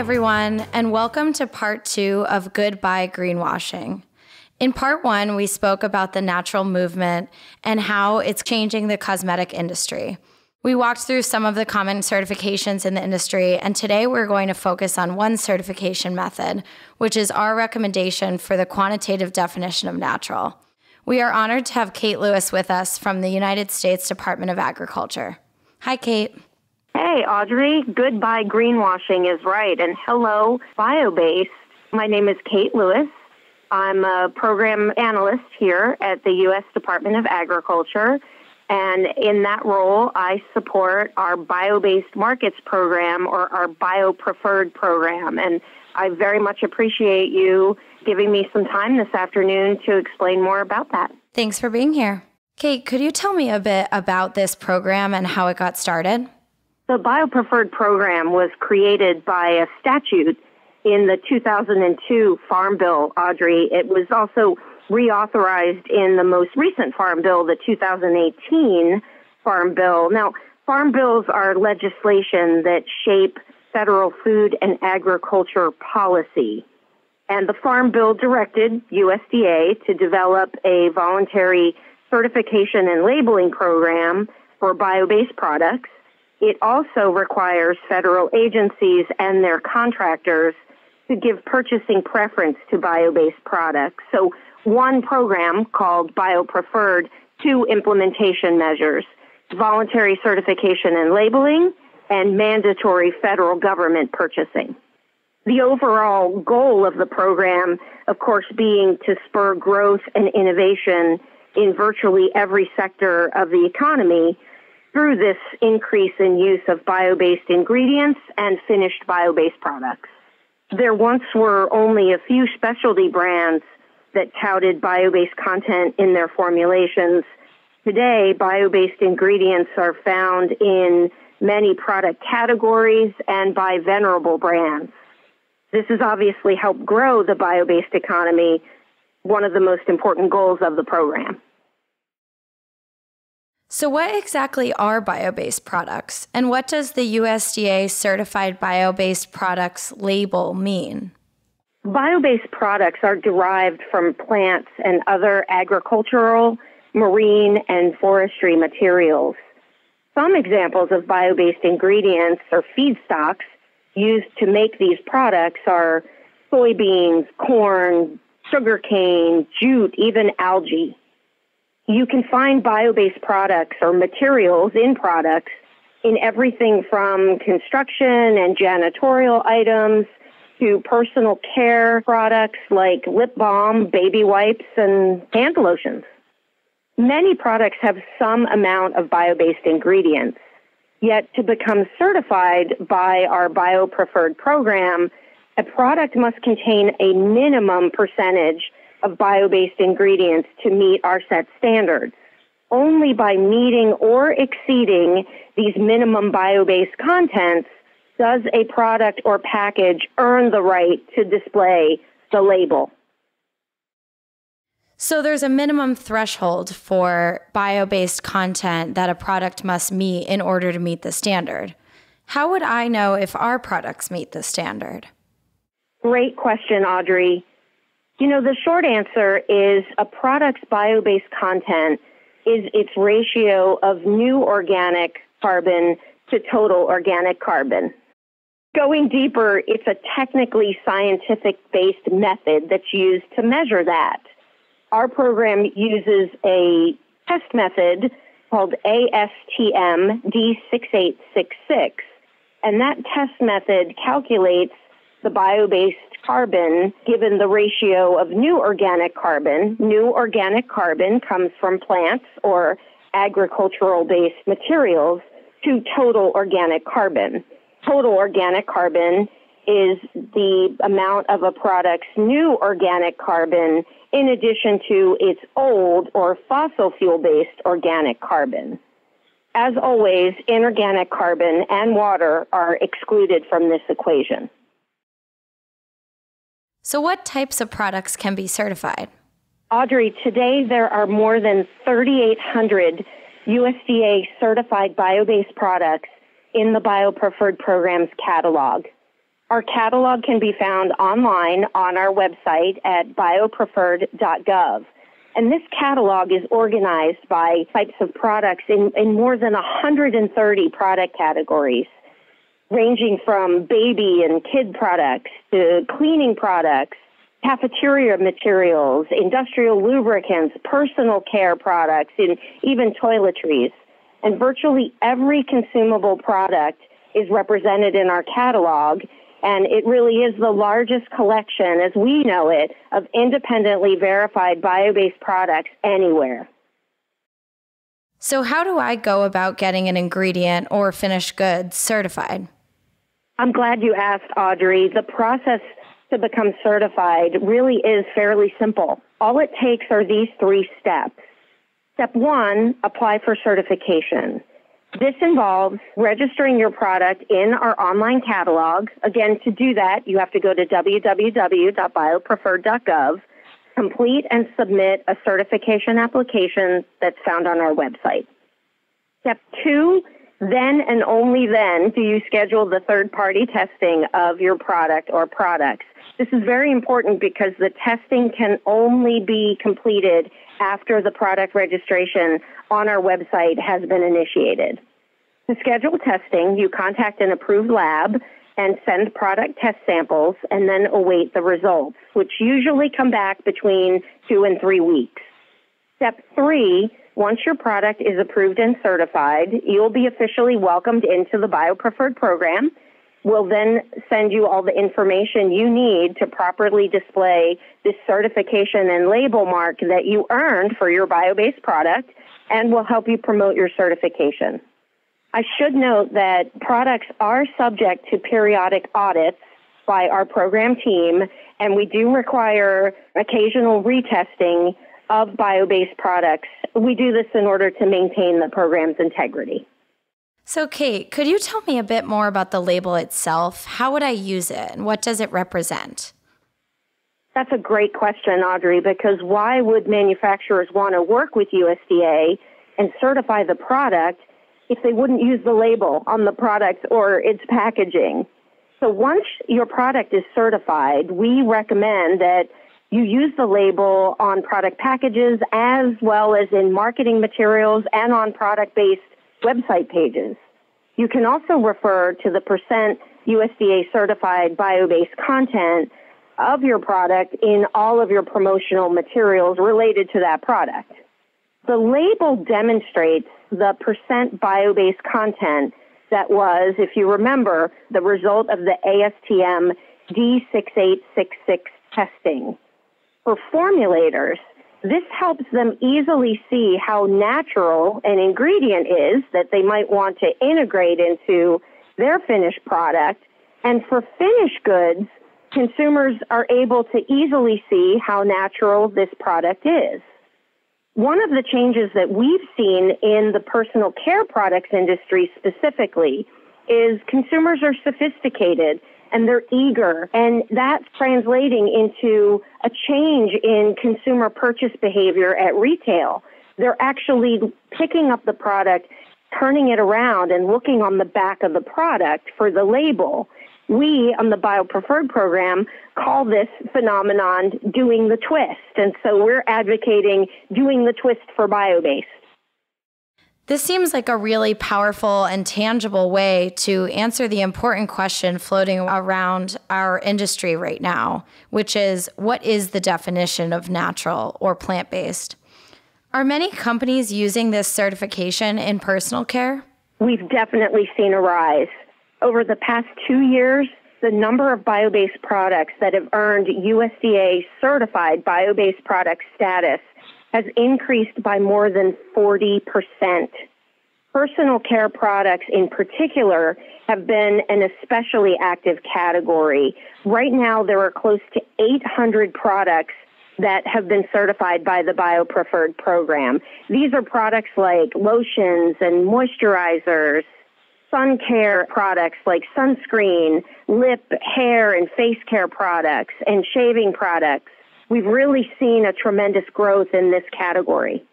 Everyone, and welcome to part two of Goodbye Greenwashing. In part one, we spoke about the natural movement and how it's changing the cosmetic industry. We walked through some of the common certifications in the industry, and today we're going to focus on one certification method, which is our recommendation for the quantitative definition of natural. We are honored to have Kate Lewis with us from the United States Department of Agriculture. Hi, Kate. Hey, Audrey. Goodbye greenwashing is right. And hello, Biobase. My name is Kate Lewis. I'm a program analyst here at the U.S. Department of Agriculture. And in that role, I support our bio based markets program or our bio preferred program. And I very much appreciate you giving me some time this afternoon to explain more about that. Thanks for being here. Kate, could you tell me a bit about this program and how it got started? The BioPreferred program was created by a statute in the 2002 Farm Bill, Audrey. It was also reauthorized in the most recent Farm Bill, the 2018 Farm Bill. Now, Farm bills are legislation that shape federal food and agriculture policy. And the Farm Bill directed USDA to develop a voluntary certification and labeling program for bio based products. It also requires federal agencies and their contractors to give purchasing preference to bio based products. So, one program called Bio Preferred, two implementation measures voluntary certification and labeling, and mandatory federal government purchasing. The overall goal of the program, of course, being to spur growth and innovation in virtually every sector of the economy through this increase in use of bio based ingredients and finished bio based products. There once were only a few specialty brands that touted bio based content in their formulations. Today, bio based ingredients are found in many product categories and by venerable brands. This has obviously helped grow the bio based economy, one of the most important goals of the program. So, what exactly are bio based products, and what does the USDA certified bio based products label mean? Bio based products are derived from plants and other agricultural, marine, and forestry materials. Some examples of bio based ingredients or feedstocks used to make these products are soybeans, corn, sugarcane, jute, even algae. You can find bio based products or materials in products in everything from construction and janitorial items to personal care products like lip balm, baby wipes, and hand lotions. Many products have some amount of bio based ingredients. Yet to become certified by our bio preferred program, a product must contain a minimum percentage of bio based ingredients to meet our set standards. Only by meeting or exceeding these minimum bio based contents does a product or package earn the right to display the label. So there's a minimum threshold for bio based content that a product must meet in order to meet the standard. How would I know if our products meet the standard? Great question, Audrey. You know, the short answer is a product's bio based content is its ratio of new organic carbon to total organic carbon. Going deeper, it's a technically scientific based method that's used to measure that. Our program uses a test method called ASTM D6866, and that test method calculates the bio-based carbon given the ratio of new organic carbon. New organic carbon comes from plants or agricultural based materials to total organic carbon. Total organic carbon is the amount of a product's new organic carbon in addition to its old or fossil fuel based organic carbon. As always, inorganic carbon and water are excluded from this equation. So, what types of products can be certified? Audrey, today there are more than 3,800 USDA certified bio based products in the BioPreferred program's catalog. Our catalog can be found online on our website at biopreferred.gov. And this catalog is organized by types of products in, in more than 130 product categories, ranging from baby and kid products to cleaning products, cafeteria materials, industrial lubricants, personal care products, and even toiletries. And virtually every consumable product is represented in our catalog and it really is the largest collection, as we know it, of independently verified bio based products anywhere. So, how do I go about getting an ingredient or finished goods certified? I'm glad you asked, Audrey. The process to become certified really is fairly simple. All it takes are these three steps. Step one, apply for certification. This involves registering your product in our online catalog. Again, to do that, you have to go to www.biopreferred.gov, complete and submit a certification application that's found on our website. Step two, then and only then do you schedule the third party testing of your product or products. This is very important because the testing can only be completed after the product registration on our website has been initiated. To schedule testing, you contact an approved lab and send product test samples and then await the results, which usually come back between two and three weeks. Step three, once your product is approved and certified, you'll be officially welcomed into the BioPreferred program. We'll then send you all the information you need to properly display this certification and label mark that you earned for your bio-based product and we'll help you promote your certification. I should note that products are subject to periodic audits by our program team, and we do require occasional retesting of bio based products. We do this in order to maintain the program's integrity. So, Kate, could you tell me a bit more about the label itself? How would I use it, and what does it represent? That's a great question, Audrey, because why would manufacturers want to work with USDA and certify the product if they wouldn't use the label on the product or its packaging? So once your product is certified, we recommend that you use the label on product packages as well as in marketing materials and on product based website pages. You can also refer to the percent USDA certified bio based content of your product in all of your promotional materials related to that product. The label demonstrates the percent bio based content that was, if you remember, the result of the ASTM D6866 testing. For formulators, this helps them easily see how natural an ingredient is that they might want to integrate into their finished product. And for finished goods, consumers are able to easily see how natural this product is. One of the changes that we've seen in the personal care products industry specifically is consumers are sophisticated and they're eager. And that's translating into a change in consumer purchase behavior at retail. They're actually picking up the product, turning it around, and looking on the back of the product for the label. We on the BioPreferred program call this phenomenon doing the twist. And so we're advocating doing the twist for bio-based. This seems like a really powerful and tangible way to answer the important question floating around our industry right now, which is what is the definition of natural or plant based? Are many companies using this certification in personal care? We've definitely seen a rise. Over the past two years, the number of bio based products that have earned USDA certified bio based product status has increased by more than 40%. Personal care products in particular have been an especially active category. Right now, there are close to 800 products that have been certified by the BioPreferred program. These are products like lotions and moisturizers, sun care products like sunscreen, lip, hair, and face care products, and shaving products we've really seen a tremendous growth in this category.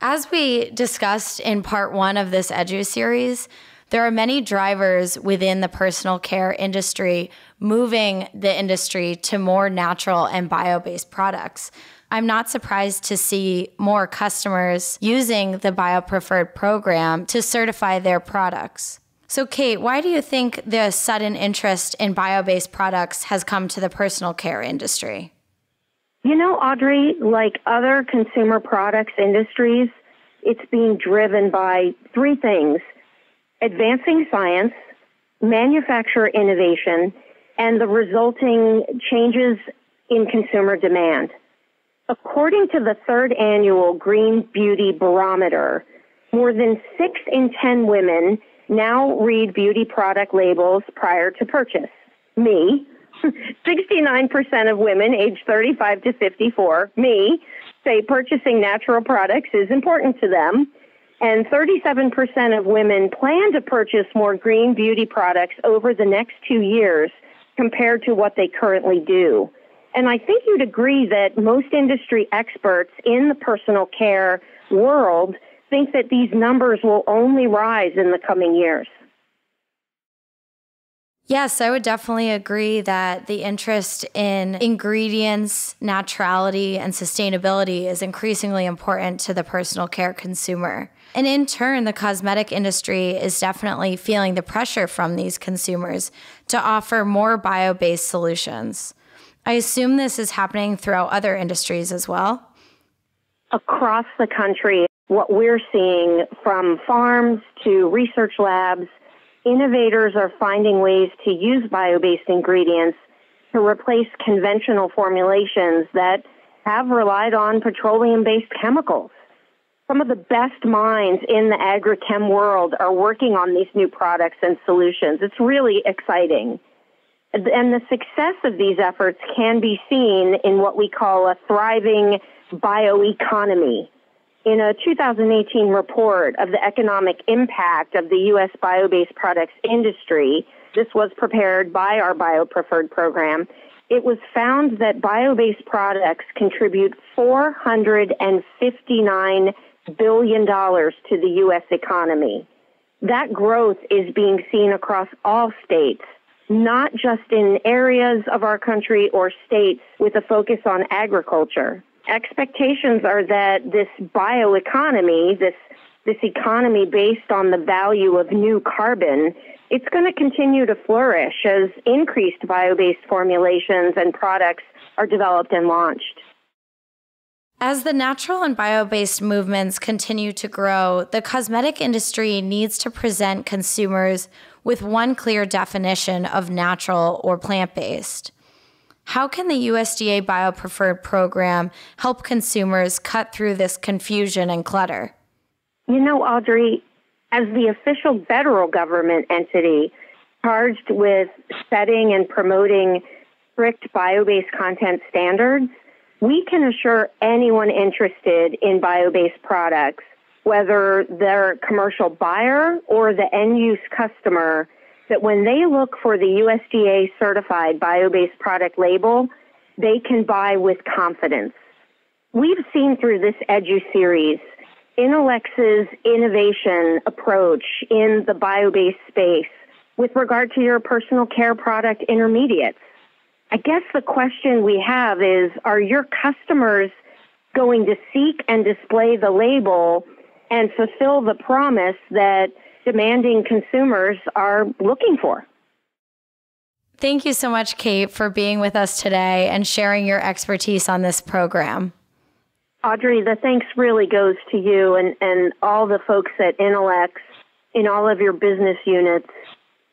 As we discussed in part one of this Edu series, There are many drivers within the personal care industry moving the industry to more natural and bio based products. I'm not surprised to see more customers using the Bio Preferred program to certify their products. So, Kate, why do you think the sudden interest in bio based products has come to the personal care industry? You know, Audrey, like other consumer products industries, it's being driven by three things advancing science, manufacturer innovation, and the resulting changes in consumer demand. According to the third annual Green Beauty Barometer, more than six in 10 women now read beauty product labels prior to purchase. Me, 69% of women aged 35 to 54, me, say purchasing natural products is important to them. And 37% of women plan to purchase more green beauty products over the next two years compared to what they currently do. And I think you'd agree that most industry experts in the personal care world think that these numbers will only rise in the coming years. Yes, I would definitely agree that the interest in ingredients, naturality, and sustainability is increasingly important to the personal care consumer. And in turn, the cosmetic industry is definitely feeling the pressure from these consumers to offer more bio based solutions. I assume this is happening throughout other industries as well. Across the country, what we're seeing from farms to research labs innovators are finding ways to use bio-based ingredients to replace conventional formulations that have relied on petroleum-based chemicals. Some of the best minds in the agrichem world are working on these new products and solutions. It's really exciting. And the success of these efforts can be seen in what we call a thriving bioeconomy in a 2018 report of the economic impact of the U.S. bio-based products industry, this was prepared by our Bio Preferred program, it was found that bio-based products contribute $459 billion to the U.S. economy. That growth is being seen across all states, not just in areas of our country or states with a focus on agriculture expectations are that this bioeconomy, this this economy based on the value of new carbon, it's going to continue to flourish as increased bio-based formulations and products are developed and launched. As the natural and bio based movements continue to grow, the cosmetic industry needs to present consumers with one clear definition of natural or plant based. How can the USDA BioPreferred program help consumers cut through this confusion and clutter? You know, Audrey, as the official federal government entity charged with setting and promoting strict bio based content standards, we can assure anyone interested in bio based products, whether they're a commercial buyer or the end use customer, that when they look for the USDA certified bio-based product label, they can buy with confidence. We've seen through this Edu series Inolex's innovation approach in the bio-based space with regard to your personal care product intermediates. I guess the question we have is, are your customers going to seek and display the label and fulfill the promise that demanding consumers are looking for. Thank you so much, Kate, for being with us today and sharing your expertise on this program. Audrey, the thanks really goes to you and, and all the folks at Inolex in all of your business units.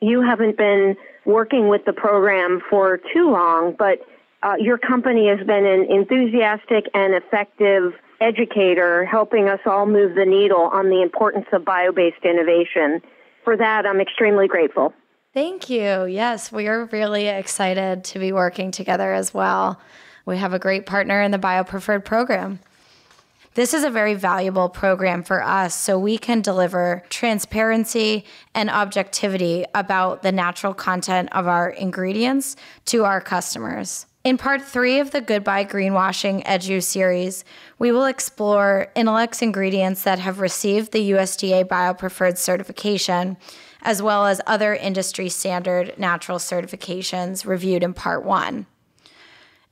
You haven't been working with the program for too long, but uh, your company has been an enthusiastic and effective educator helping us all move the needle on the importance of bio based innovation. For that, I'm extremely grateful. Thank you. Yes, we are really excited to be working together as well. We have a great partner in the Bio Preferred program. This is a very valuable program for us so we can deliver transparency and objectivity about the natural content of our ingredients to our customers. In part three of the Goodbye Greenwashing Edu series, we will explore Inolex ingredients that have received the USDA BioPreferred certification as well as other industry standard natural certifications reviewed in Part 1.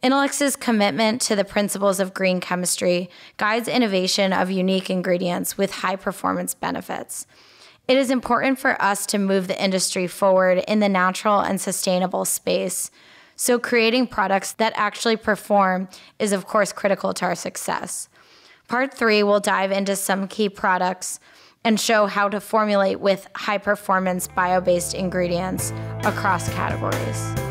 Inolex's commitment to the principles of green chemistry guides innovation of unique ingredients with high performance benefits. It is important for us to move the industry forward in the natural and sustainable space. So, creating products that actually perform is, of course, critical to our success. Part three will dive into some key products and show how to formulate with high performance bio based ingredients across categories.